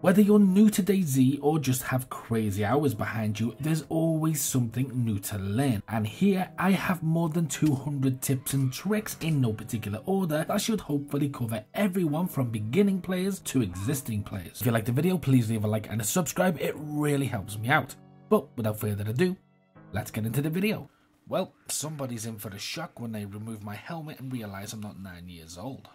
Whether you're new to DayZ or just have crazy hours behind you, there's always something new to learn. And here I have more than 200 tips and tricks in no particular order that should hopefully cover everyone from beginning players to existing players. If you liked the video, please leave a like and a subscribe, it really helps me out. But without further ado, let's get into the video. Well, somebody's in for a shock when they remove my helmet and realise I'm not 9 years old.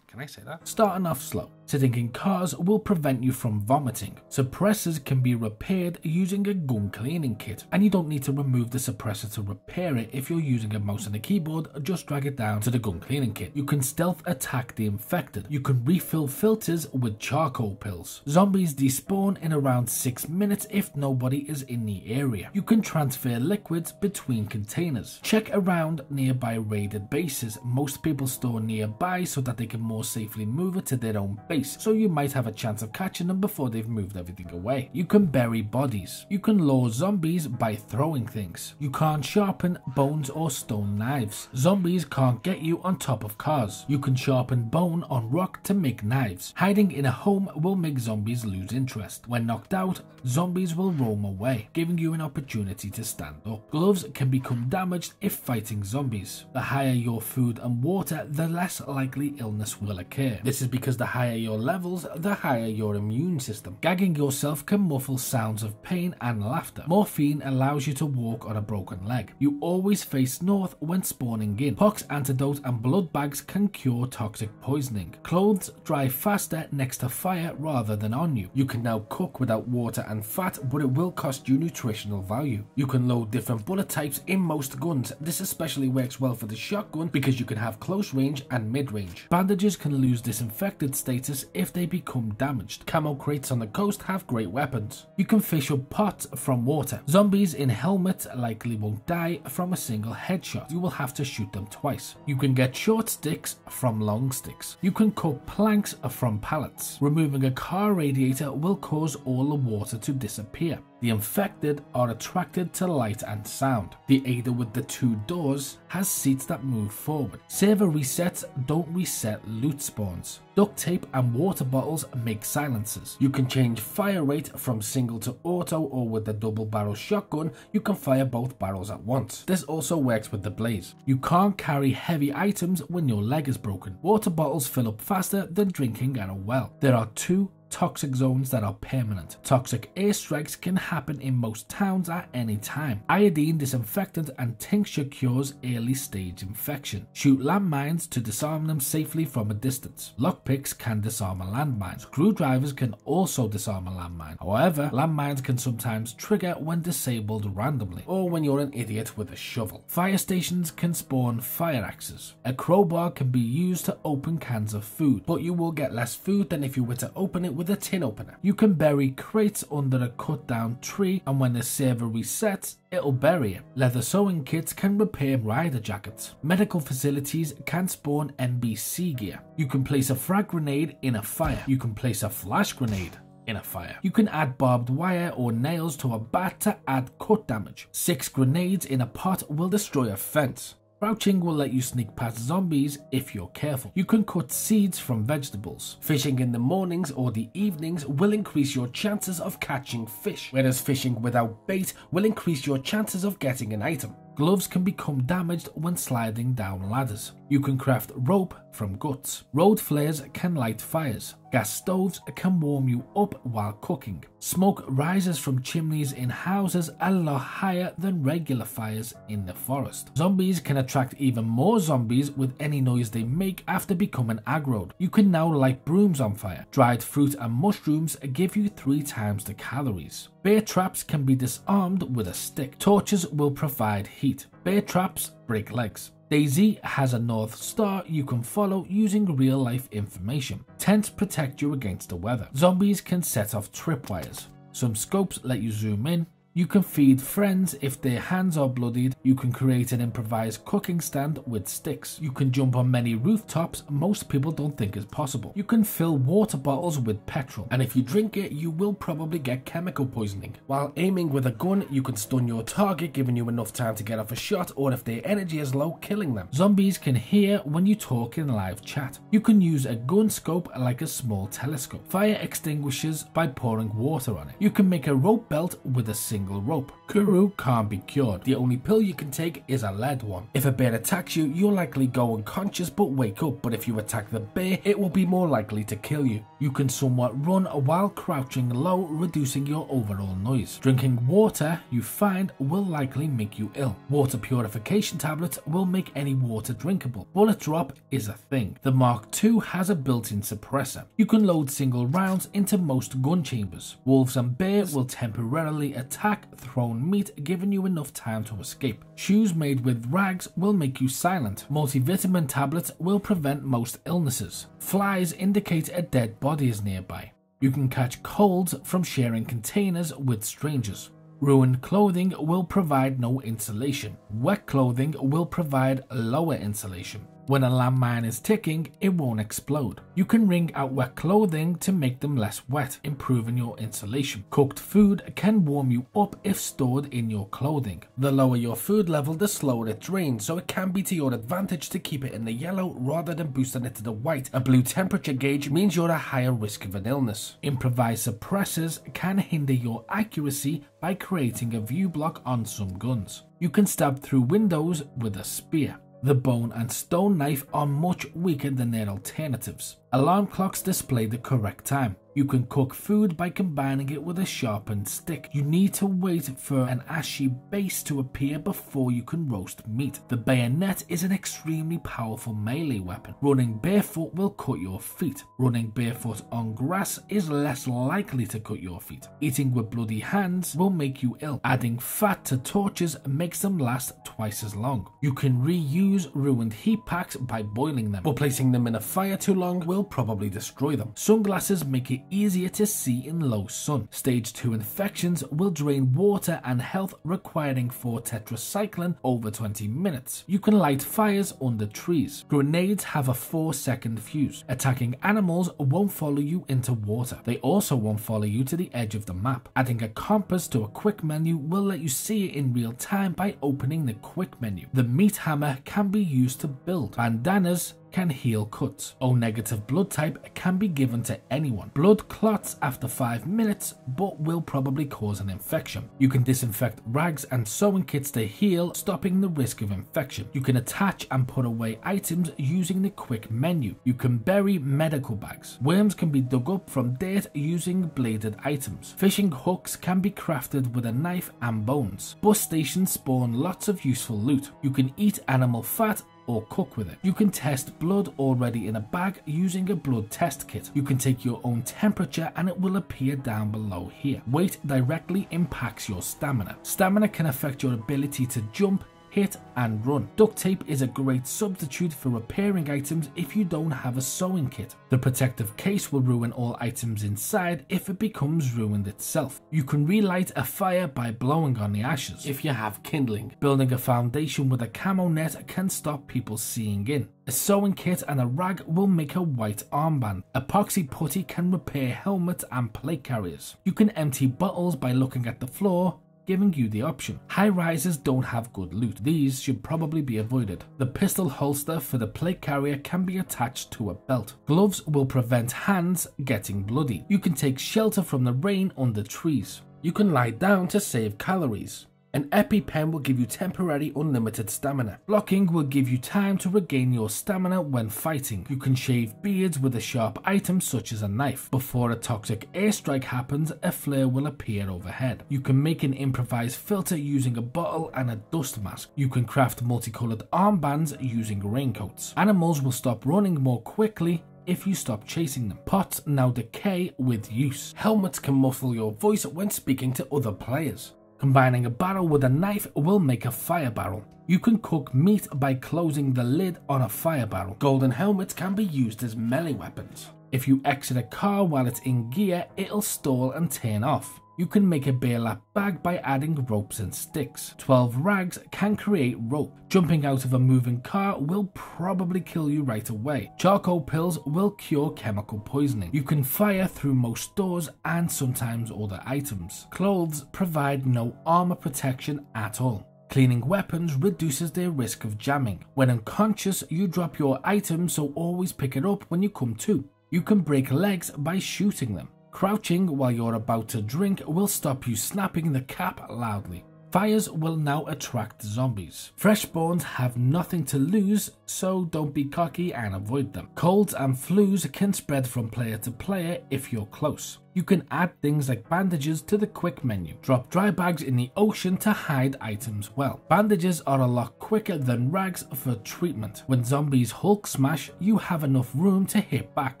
Can I say that? Starting off slow. Sitting in cars will prevent you from vomiting. Suppressors can be repaired using a gun cleaning kit, and you don't need to remove the suppressor to repair it if you're using a mouse and a keyboard, just drag it down to the gun cleaning kit. You can stealth attack the infected. You can refill filters with charcoal pills. Zombies despawn in around 6 minutes if nobody is in the area. You can transfer liquids between containers. Check around nearby raided bases. Most people store nearby so that they can more safely move it to their own base so you might have a chance of catching them before they've moved everything away. You can bury bodies. You can lure zombies by throwing things. You can't sharpen bones or stone knives. Zombies can't get you on top of cars. You can sharpen bone on rock to make knives. Hiding in a home will make zombies lose interest. When knocked out, zombies will roam away, giving you an opportunity to stand up. Gloves can become damaged if fighting zombies. The higher your food and water, the less likely illness will occur. This is because the higher your your levels, the higher your immune system. Gagging yourself can muffle sounds of pain and laughter. Morphine allows you to walk on a broken leg. You always face north when spawning in. Pox antidote and blood bags can cure toxic poisoning. Clothes dry faster next to fire rather than on you. You can now cook without water and fat, but it will cost you nutritional value. You can load different bullet types in most guns. This especially works well for the shotgun because you can have close range and mid range. Bandages can lose disinfected status if they become damaged. Camo crates on the coast have great weapons. You can fish up pots from water. Zombies in helmets likely won't die from a single headshot. You will have to shoot them twice. You can get short sticks from long sticks. You can cut planks from pallets. Removing a car radiator will cause all the water to disappear. The infected are attracted to light and sound. The Ada with the two doors has seats that move forward. Server resets don't reset loot spawns. Duct tape and water bottles make silencers. You can change fire rate from single to auto or with the double barrel shotgun, you can fire both barrels at once. This also works with the blaze. You can't carry heavy items when your leg is broken. Water bottles fill up faster than drinking at a well. There are two toxic zones that are permanent. Toxic airstrikes can happen in most towns at any time. Iodine disinfectant and tincture cures early stage infection. Shoot landmines to disarm them safely from a distance. Lockpicks can disarm a landmine. Screwdrivers can also disarm a landmine. However, landmines can sometimes trigger when disabled randomly or when you're an idiot with a shovel. Fire stations can spawn fire axes. A crowbar can be used to open cans of food, but you will get less food than if you were to open it with a tin opener. You can bury crates under a cut down tree and when the server resets, it'll bury it. Leather sewing kits can repair rider jackets. Medical facilities can spawn NBC gear. You can place a frag grenade in a fire. You can place a flash grenade in a fire. You can add barbed wire or nails to a bat to add cut damage. Six grenades in a pot will destroy a fence. Crouching will let you sneak past zombies if you're careful. You can cut seeds from vegetables. Fishing in the mornings or the evenings will increase your chances of catching fish, whereas fishing without bait will increase your chances of getting an item. Gloves can become damaged when sliding down ladders. You can craft rope from guts. Road flares can light fires. Gas stoves can warm you up while cooking. Smoke rises from chimneys in houses a lot higher than regular fires in the forest. Zombies can attract even more zombies with any noise they make after becoming aggroed. You can now light brooms on fire. Dried fruit and mushrooms give you three times the calories. Bear traps can be disarmed with a stick. Torches will provide heat. Bear traps break legs. DayZ has a North Star you can follow using real life information. Tents protect you against the weather. Zombies can set off tripwires. Some scopes let you zoom in. You can feed friends if their hands are bloodied You can create an improvised cooking stand with sticks. You can jump on many rooftops most people don't think is possible. You can fill water bottles with petrol, and if you drink it, you will probably get chemical poisoning. While aiming with a gun, you can stun your target, giving you enough time to get off a shot, or if their energy is low, killing them. Zombies can hear when you talk in live chat. You can use a gun scope like a small telescope. Fire extinguishers by pouring water on it. You can make a rope belt with a single rope. Kuru can't be cured. The only pill you can take is a lead one. If a bear attacks you, you'll likely go unconscious but wake up, but if you attack the bear, it will be more likely to kill you. You can somewhat run while crouching low, reducing your overall noise. Drinking water you find will likely make you ill. Water purification tablets will make any water drinkable. Bullet drop is a thing. The Mark II has a built-in suppressor. You can load single rounds into most gun chambers. Wolves and bear will temporarily attack thrown meat, giving you enough time to escape. Shoes made with rags will make you silent. Multivitamin tablets will prevent most illnesses. Flies indicate a dead body is nearby. You can catch colds from sharing containers with strangers. Ruined clothing will provide no insulation. Wet clothing will provide lower insulation. When a landmine is ticking, it won't explode. You can wring out wet clothing to make them less wet, improving your insulation. Cooked food can warm you up if stored in your clothing. The lower your food level, the slower it drains, so it can be to your advantage to keep it in the yellow rather than boosting it to the white. A blue temperature gauge means you're at a higher risk of an illness. Improvised suppressors can hinder your accuracy by creating a view block on some guns. You can stab through windows with a spear. The bone and stone knife are much weaker than their alternatives. Alarm clocks display the correct time. You can cook food by combining it with a sharpened stick. You need to wait for an ashy base to appear before you can roast meat. The bayonet is an extremely powerful melee weapon. Running barefoot will cut your feet. Running barefoot on grass is less likely to cut your feet. Eating with bloody hands will make you ill. Adding fat to torches makes them last twice as long. You can reuse ruined heat packs by boiling them, but placing them in a fire too long will probably destroy them. Sunglasses make it easier to see in low sun. Stage 2 infections will drain water and health requiring 4 tetracycline over 20 minutes. You can light fires under trees. Grenades have a 4 second fuse. Attacking animals won't follow you into water. They also won't follow you to the edge of the map. Adding a compass to a quick menu will let you see it in real time by opening the quick menu. The meat hammer can be used to build. Bandanas can heal cuts. O negative blood type can be given to anyone. Blood clots after 5 minutes but will probably cause an infection. You can disinfect rags and sewing kits to heal, stopping the risk of infection. You can attach and put away items using the quick menu. You can bury medical bags. Worms can be dug up from dirt using bladed items. Fishing hooks can be crafted with a knife and bones. Bus stations spawn lots of useful loot. You can eat animal fat or cook with it. You can test blood already in a bag using a blood test kit. You can take your own temperature and it will appear down below here. Weight directly impacts your stamina. Stamina can affect your ability to jump, hit and run. Duct tape is a great substitute for repairing items if you don't have a sewing kit. The protective case will ruin all items inside if it becomes ruined itself. You can relight a fire by blowing on the ashes if you have kindling. Building a foundation with a camo net can stop people seeing in. A sewing kit and a rag will make a white armband. Epoxy putty can repair helmets and plate carriers. You can empty bottles by looking at the floor giving you the option. High rises don't have good loot, these should probably be avoided. The pistol holster for the plate carrier can be attached to a belt. Gloves will prevent hands getting bloody. You can take shelter from the rain under trees. You can lie down to save calories. An EpiPen will give you temporary unlimited stamina. Blocking will give you time to regain your stamina when fighting. You can shave beards with a sharp item such as a knife. Before a toxic airstrike happens, a flare will appear overhead. You can make an improvised filter using a bottle and a dust mask. You can craft multicolored armbands using raincoats. Animals will stop running more quickly if you stop chasing them. Pots now decay with use. Helmets can muffle your voice when speaking to other players. Combining a barrel with a knife will make a fire barrel. You can cook meat by closing the lid on a fire barrel. Golden helmets can be used as melee weapons. If you exit a car while it's in gear, it'll stall and turn off. You can make a burlap bag by adding ropes and sticks. 12 rags can create rope. Jumping out of a moving car will probably kill you right away. Charcoal pills will cure chemical poisoning. You can fire through most doors and sometimes other items. Clothes provide no armor protection at all. Cleaning weapons reduces their risk of jamming. When unconscious, you drop your item, so always pick it up when you come to. You can break legs by shooting them. Crouching while you're about to drink will stop you snapping the cap loudly. Fires will now attract zombies. Freshborns have nothing to lose, so don't be cocky and avoid them. Colds and flus can spread from player to player if you're close. You can add things like bandages to the quick menu. Drop dry bags in the ocean to hide items well. Bandages are a lot quicker than rags for treatment. When zombies Hulk smash, you have enough room to hit back.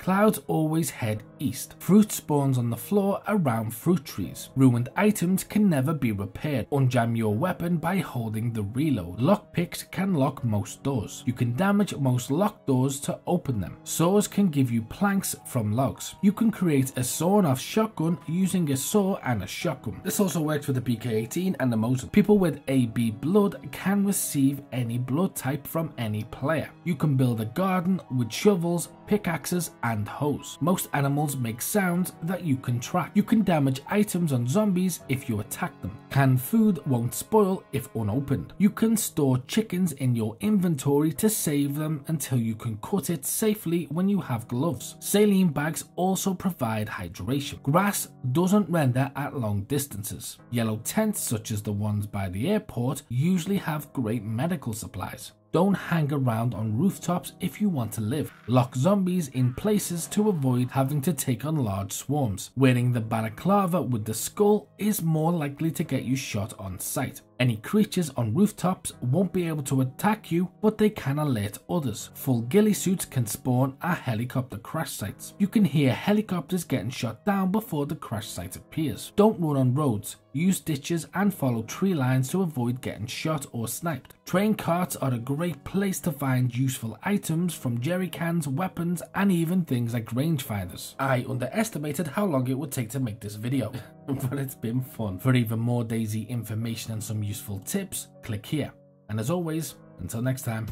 Clouds always head east. Fruit spawns on the floor around fruit trees. Ruined items can never be repaired. Unjam your weapon by holding the reload. Lockpicks can lock most doors. You can damage most locked doors to open them. Saws can give you planks from logs. You can create a sawn off shotgun using a saw and a shotgun. This also works for the BK-18 and the Mosin. People with AB blood can receive any blood type from any player. You can build a garden with shovels, pickaxes and hoes. Most animals make sounds that you can track. You can damage items on zombies if you attack them. Canned food won't spoil if unopened. You can store chickens in your inventory to save them until you can cut it safely when you have gloves. Saline bags also provide hydration. Grass doesn't render at long distances. Yellow tents such as the ones by the airport usually have great medical supplies. Don't hang around on rooftops if you want to live. Lock zombies in places to avoid having to take on large swarms. Wearing the balaclava with the skull is more likely to get you shot on sight. Any creatures on rooftops won't be able to attack you, but they can alert others. Full ghillie suits can spawn at helicopter crash sites. You can hear helicopters getting shot down before the crash site appears. Don't run on roads. Use ditches and follow tree lines to avoid getting shot or sniped. Train carts are a great place to find useful items from jerry cans, weapons, and even things like rangefinders. I underestimated how long it would take to make this video, but it's been fun. For even more DayZ information and some useful tips, click here. And as always, until next time.